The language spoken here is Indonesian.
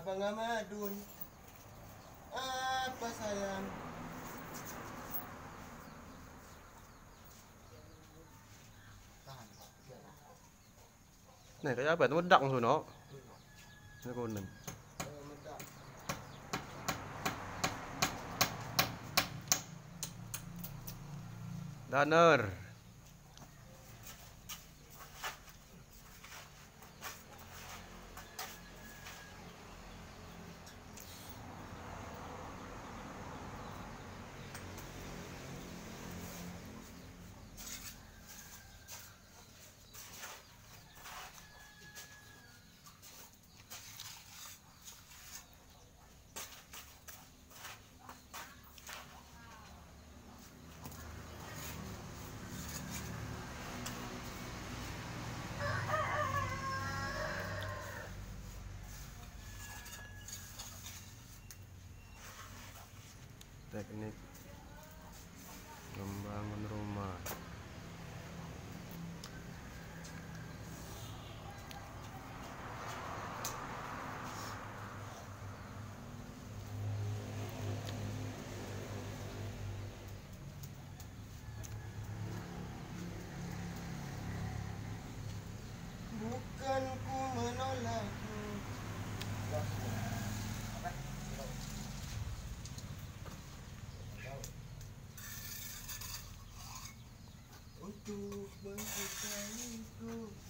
Abang Amadun Apa sayang này, cái giá bể nó bất động rồi nó. Nó còn mình Daner. Teknik Membangun rumah. Bukan Oh.